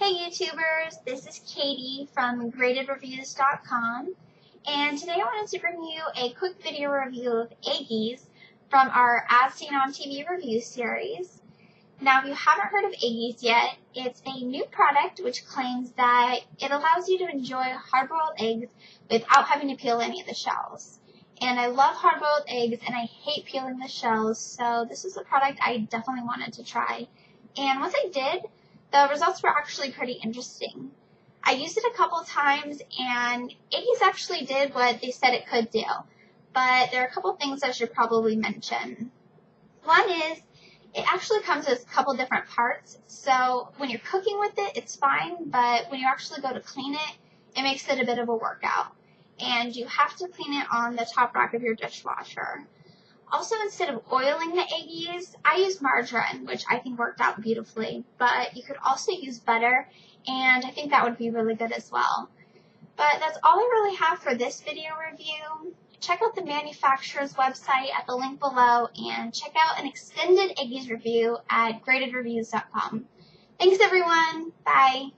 Hey YouTubers, this is Katie from gradedreviews.com and today I wanted to bring you a quick video review of Eggies from our As Seen on TV review series. Now if you haven't heard of Eggies yet, it's a new product which claims that it allows you to enjoy hard-boiled eggs without having to peel any of the shells. And I love hard-boiled eggs and I hate peeling the shells, so this is a product I definitely wanted to try. And once I did, the results were actually pretty interesting. I used it a couple times and Eggies actually did what they said it could do. But there are a couple things I should probably mention. One is it actually comes with a couple different parts. So when you're cooking with it, it's fine, but when you actually go to clean it, it makes it a bit of a workout. And you have to clean it on the top rack of your dishwasher. Also, instead of oiling the eggies, I used margarine, which I think worked out beautifully. But you could also use butter, and I think that would be really good as well. But that's all I really have for this video review. Check out the manufacturer's website at the link below, and check out an extended Eggies review at gradedreviews.com. Thanks everyone. Bye.